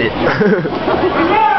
すげえ。